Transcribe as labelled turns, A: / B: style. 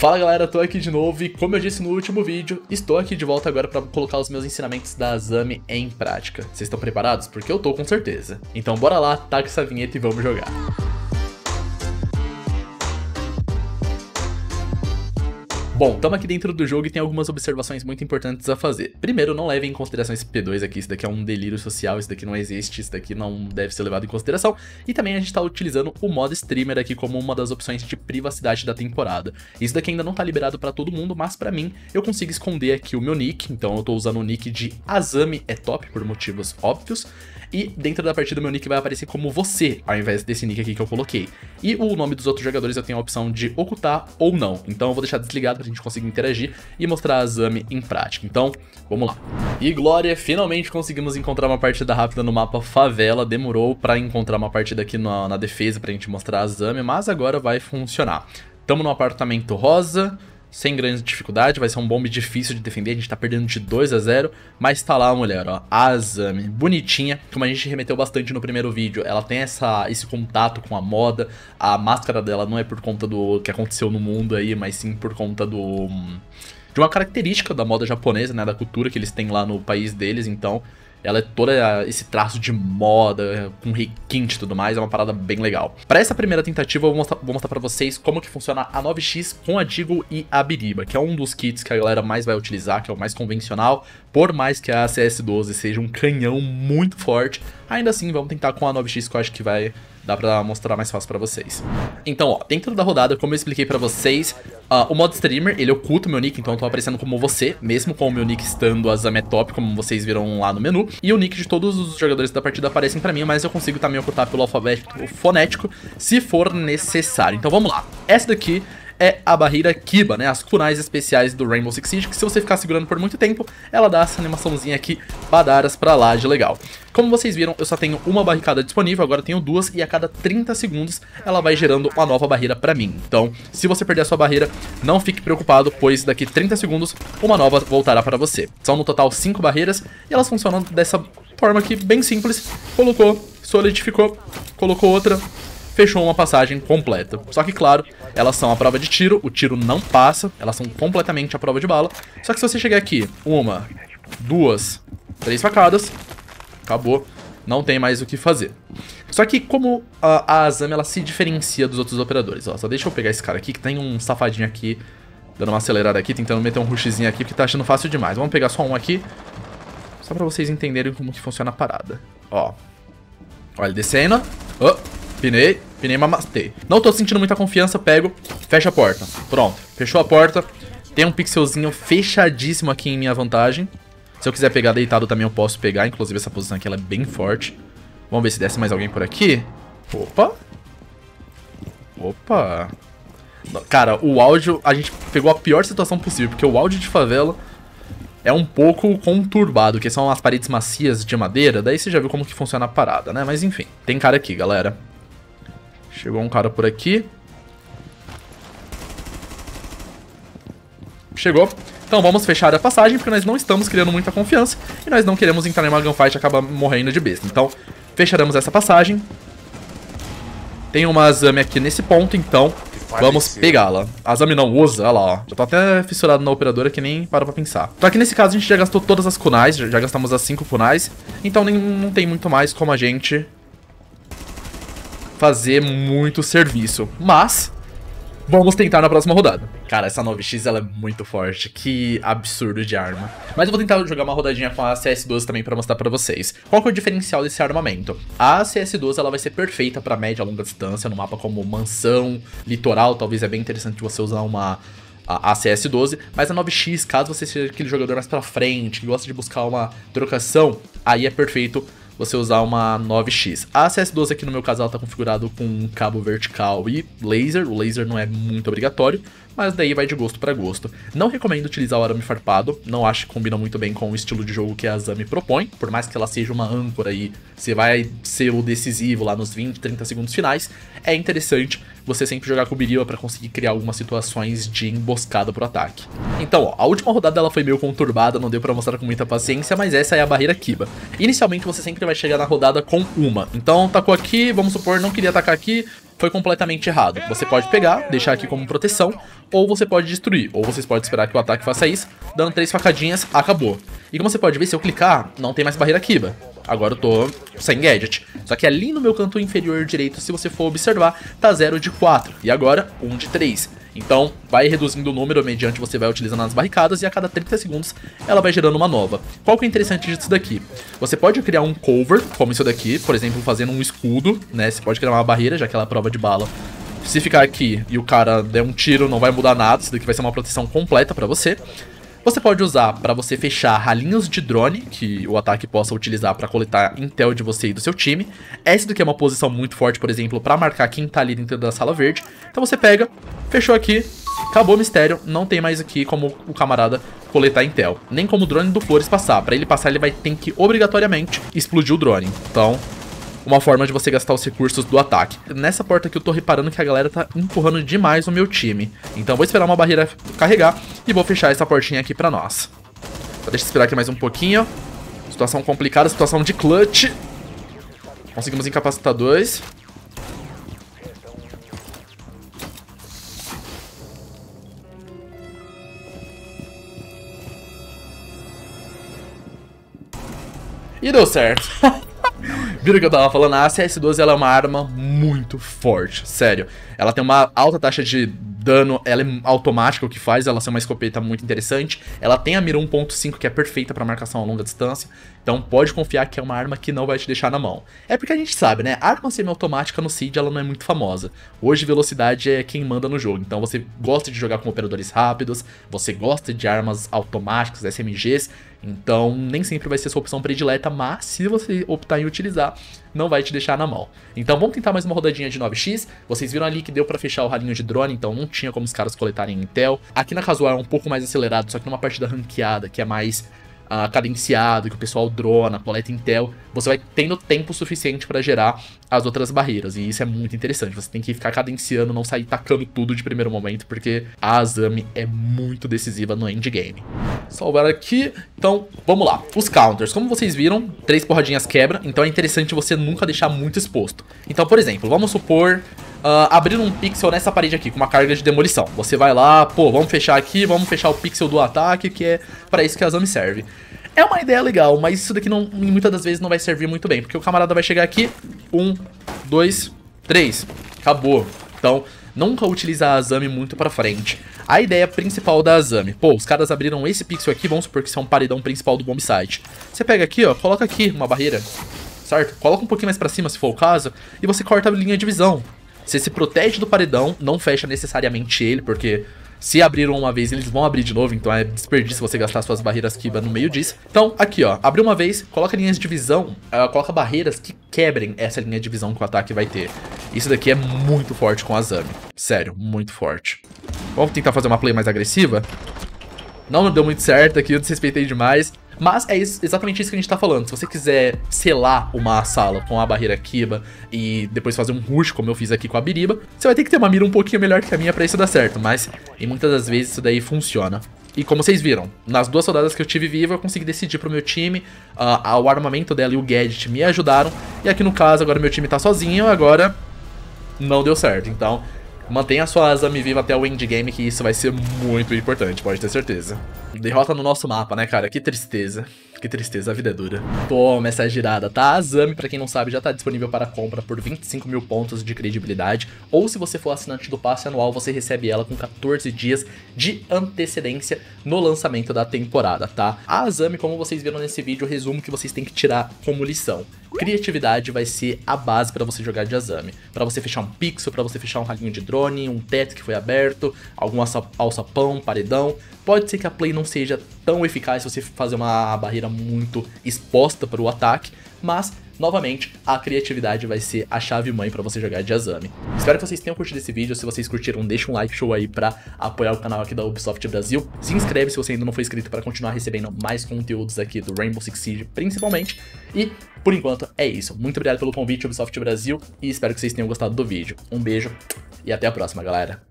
A: Fala galera, tô aqui de novo e como eu disse no último vídeo, estou aqui de volta agora para colocar os meus ensinamentos da Azami em prática. Vocês estão preparados? Porque eu tô com certeza. Então bora lá, taca essa vinheta e vamos jogar. Bom, estamos aqui dentro do jogo e tem algumas observações muito importantes a fazer. Primeiro, não leve em consideração esse P2 aqui, isso daqui é um delírio social, isso daqui não existe, isso daqui não deve ser levado em consideração. E também a gente está utilizando o modo streamer aqui como uma das opções de privacidade da temporada. Isso daqui ainda não está liberado para todo mundo, mas para mim, eu consigo esconder aqui o meu nick, então eu estou usando o nick de Azami é top, por motivos óbvios. E dentro da partida meu nick vai aparecer como você, ao invés desse nick aqui que eu coloquei. E o nome dos outros jogadores eu tenho a opção de ocultar ou não. Então eu vou deixar desligado pra gente conseguir interagir e mostrar a Zami em prática. Então, vamos lá. E Glória, finalmente conseguimos encontrar uma partida rápida no mapa Favela. Demorou pra encontrar uma partida aqui na, na defesa pra gente mostrar a Zami, mas agora vai funcionar. Tamo no apartamento rosa, sem grande dificuldade, vai ser um bombe difícil de defender, a gente tá perdendo de 2 a 0 mas tá lá a mulher, ó, a Azami, bonitinha, como a gente remeteu bastante no primeiro vídeo, ela tem essa, esse contato com a moda, a máscara dela não é por conta do que aconteceu no mundo aí, mas sim por conta do... de uma característica da moda japonesa, né, da cultura que eles têm lá no país deles, então ela é toda esse traço de moda, com requinte e tudo mais, é uma parada bem legal. Para essa primeira tentativa, eu vou mostrar, vou mostrar pra vocês como que funciona a 9X com a Digo e a Biriba, que é um dos kits que a galera mais vai utilizar, que é o mais convencional, por mais que a CS12 seja um canhão muito forte, ainda assim vamos tentar com a 9X que eu acho que vai dá pra mostrar mais fácil pra vocês. Então, ó, dentro da rodada, como eu expliquei pra vocês, uh, o modo streamer, ele oculta o meu nick, então eu tô aparecendo como você, mesmo com o meu nick estando a Zametop, como vocês viram lá no menu, e o nick de todos os jogadores da partida aparecem pra mim, mas eu consigo também ocultar pelo alfabeto fonético, se for necessário. Então vamos lá. Essa daqui é a barreira Kiba, né? As kunais especiais do Rainbow Six Siege, que se você ficar segurando por muito tempo, ela dá essa animaçãozinha aqui, badaras pra lá de legal. Como vocês viram, eu só tenho uma barricada disponível, agora tenho duas, e a cada 30 segundos ela vai gerando uma nova barreira pra mim. Então, se você perder a sua barreira, não fique preocupado, pois daqui 30 segundos uma nova voltará para você. São no total 5 barreiras, e elas funcionam dessa forma aqui, bem simples. Colocou, solidificou, colocou outra, fechou uma passagem completa. Só que, claro, elas são a prova de tiro, o tiro não passa, elas são completamente a prova de bala. Só que se você chegar aqui, uma, duas, três facadas, acabou, não tem mais o que fazer. Só que como a, a Azami, ela se diferencia dos outros operadores, ó, só deixa eu pegar esse cara aqui, que tem um safadinho aqui, dando uma acelerada aqui, tentando meter um rushzinho aqui, porque tá achando fácil demais. Vamos pegar só um aqui, só pra vocês entenderem como que funciona a parada. Ó, olha, descendo, oh, pinei, Pinei, mas matei. Não tô sentindo muita confiança, pego, fecha a porta. Pronto, fechou a porta. Tem um pixelzinho fechadíssimo aqui em minha vantagem. Se eu quiser pegar deitado também eu posso pegar, inclusive essa posição aqui ela é bem forte. Vamos ver se desce mais alguém por aqui. Opa. Opa. Cara, o áudio, a gente pegou a pior situação possível, porque o áudio de favela é um pouco conturbado, que são as paredes macias de madeira, daí você já viu como que funciona a parada, né? Mas enfim, tem cara aqui, galera. Chegou um cara por aqui. Chegou. Então vamos fechar a passagem, porque nós não estamos criando muita confiança. E nós não queremos entrar em uma gunfight e acabar morrendo de besta. Então, fecharemos essa passagem. Tem uma Azami aqui nesse ponto, então vamos pegá-la. Azami não usa, olha lá, ó. Já tô até fissurado na operadora que nem para pra pensar. Então aqui nesse caso a gente já gastou todas as kunais, já gastamos as 5 kunais. Então nem, não tem muito mais como a gente fazer muito serviço. Mas, vamos tentar na próxima rodada. Cara, essa 9x ela é muito forte, que absurdo de arma. Mas eu vou tentar jogar uma rodadinha com a CS12 também pra mostrar pra vocês. Qual que é o diferencial desse armamento? A CS12 ela vai ser perfeita pra média e longa distância, no mapa como mansão, litoral, talvez é bem interessante você usar uma a, CS12, mas a 9X, caso você seja aquele jogador mais pra frente, que gosta de buscar uma trocação, aí é perfeito você usar uma 9X. A CS12 aqui no meu caso ela tá configurado com cabo vertical e laser, o laser não é muito obrigatório, mas daí vai de gosto para gosto. Não recomendo utilizar o arame farpado, não acho que combina muito bem com o estilo de jogo que a Zami propõe, por mais que ela seja uma âncora e você vai ser o decisivo lá nos 20, 30 segundos finais, é interessante você sempre jogar com o Biriba para conseguir criar algumas situações de emboscada pro ataque. Então, ó, a última rodada ela foi meio conturbada, não deu para mostrar com muita paciência, mas essa é a barreira Kiba. Inicialmente você sempre vai chegar na rodada com uma, então tacou aqui, vamos supor, não queria atacar aqui, foi completamente errado. Você pode pegar, deixar aqui como proteção, ou você pode destruir, ou vocês podem esperar que o ataque faça isso, dando três facadinhas, acabou. E como você pode ver, se eu clicar, não tem mais barreira Kiba. Agora eu tô sem gadget. Só que ali no meu canto inferior direito, se você for observar, tá 0 de 4. E agora, 1 um de 3. Então, vai reduzindo o número mediante você vai utilizando as barricadas e a cada 30 segundos ela vai gerando uma nova. Qual que é interessante disso daqui? Você pode criar um cover, como isso daqui, por exemplo, fazendo um escudo, né? Você pode criar uma barreira, já que ela é prova de bala. Se ficar aqui e o cara der um tiro, não vai mudar nada, isso daqui vai ser uma proteção completa pra você. Você pode usar para você fechar ralinhos de drone, que o ataque possa utilizar para coletar intel de você e do seu time. Essa daqui é uma posição muito forte, por exemplo, para marcar quem tá ali dentro da sala verde. Então você pega, fechou aqui, acabou o mistério, não tem mais aqui como o camarada coletar intel. Nem como o drone do Flores passar. Para ele passar, ele vai ter que obrigatoriamente explodir o drone. Então, uma forma de você gastar os recursos do ataque. Nessa porta aqui eu tô reparando que a galera tá empurrando demais o meu time. Então vou esperar uma barreira carregar e vou fechar essa portinha aqui pra nós. Deixa eu esperar aqui mais um pouquinho. Situação complicada, situação de clutch. Conseguimos incapacitar dois. E deu certo. Viram o que eu tava falando? A CS12 ela é uma arma muito forte, sério. Ela tem uma alta taxa de dano, ela é automática, o que faz ela ser uma escopeta muito interessante. Ela tem a mira 1.5, que é perfeita para marcação a longa distância. Então pode confiar que é uma arma que não vai te deixar na mão. É porque a gente sabe, né? Arma semiautomática no Seed ela não é muito famosa. Hoje velocidade é quem manda no jogo. Então você gosta de jogar com operadores rápidos, você gosta de armas automáticas, SMGs. Então, nem sempre vai ser sua opção predileta, mas se você optar em utilizar, não vai te deixar na mão. Então, vamos tentar mais uma rodadinha de 9x. Vocês viram ali que deu pra fechar o ralinho de drone, então não tinha como os caras coletarem intel. Aqui na casual é um pouco mais acelerado, só que numa partida ranqueada, que é mais uh, cadenciado, que o pessoal drona, coleta intel, você vai tendo tempo suficiente para gerar as outras barreiras. E isso é muito interessante. Você tem que ficar cadenciando, não sair tacando tudo de primeiro momento, porque a Azami é muito decisiva no endgame. Salvar aqui. Então, vamos lá. Os counters. Como vocês viram, três porradinhas quebra, então é interessante você nunca deixar muito exposto. Então, por exemplo, vamos supor uh, abrir um pixel nessa parede aqui com uma carga de demolição. Você vai lá, pô, vamos fechar aqui, vamos fechar o pixel do ataque, que é para isso que a Zami serve. É uma ideia legal, mas isso daqui não, muitas das vezes não vai servir muito bem, porque o camarada vai chegar aqui, um, dois, três, acabou. Então, nunca utiliza a Azami muito pra frente. A ideia principal da Azami, pô, os caras abriram esse pixel aqui, vamos supor que isso é um paredão principal do bomb site. Você pega aqui, ó, coloca aqui uma barreira, certo? Coloca um pouquinho mais pra cima, se for o caso, e você corta a linha de visão. Você se protege do paredão, não fecha necessariamente ele, porque se abriram uma vez, eles vão abrir de novo, então é desperdício você gastar suas barreiras Kiba no meio disso. Então, aqui ó, abriu uma vez, coloca linhas de visão, uh, coloca barreiras que quebrem essa linha de visão que o ataque vai ter. Isso daqui é muito forte com a Zami. Sério, muito forte. Vamos tentar fazer uma play mais agressiva? Não deu muito certo aqui, eu desrespeitei demais. Mas é isso, exatamente isso que a gente tá falando. Se você quiser selar uma sala com a barreira Kiba e depois fazer um rush, como eu fiz aqui com a Biriba, você vai ter que ter uma mira um pouquinho melhor que a minha pra isso dar certo. Mas, em muitas das vezes, isso daí funciona. E como vocês viram, nas duas soldadas que eu tive viva, eu consegui decidir pro meu time, uh, o armamento dela e o gadget me ajudaram. E aqui no caso, agora meu time tá sozinho, agora não deu certo. Então, Mantenha a sua Azami viva até o endgame, que isso vai ser muito importante, pode ter certeza. Derrota no nosso mapa, né, cara? Que tristeza. Que tristeza, a vida é dura. Toma essa girada, tá? A Azami, pra quem não sabe, já tá disponível para compra por 25 mil pontos de credibilidade. Ou se você for assinante do passe anual, você recebe ela com 14 dias de antecedência no lançamento da temporada, tá? A Azami, como vocês viram nesse vídeo, o resumo que vocês têm que tirar como lição. Criatividade vai ser a base para você jogar de Azami. Para você fechar um pixel, para você fechar um ralinho de drone, um teto que foi aberto, algum alçapão, paredão. Pode ser que a play não seja tão eficaz se você fazer uma barreira muito exposta para o ataque, mas novamente, a criatividade vai ser a chave mãe para você jogar de Azami. Espero que vocês tenham curtido esse vídeo, se vocês curtiram, deixa um like show aí para apoiar o canal aqui da Ubisoft Brasil. Se inscreve se você ainda não foi inscrito para continuar recebendo mais conteúdos aqui do Rainbow Six Siege, principalmente. E, por enquanto, é isso. Muito obrigado pelo convite, Ubisoft Brasil, e espero que vocês tenham gostado do vídeo. Um beijo e até a próxima, galera.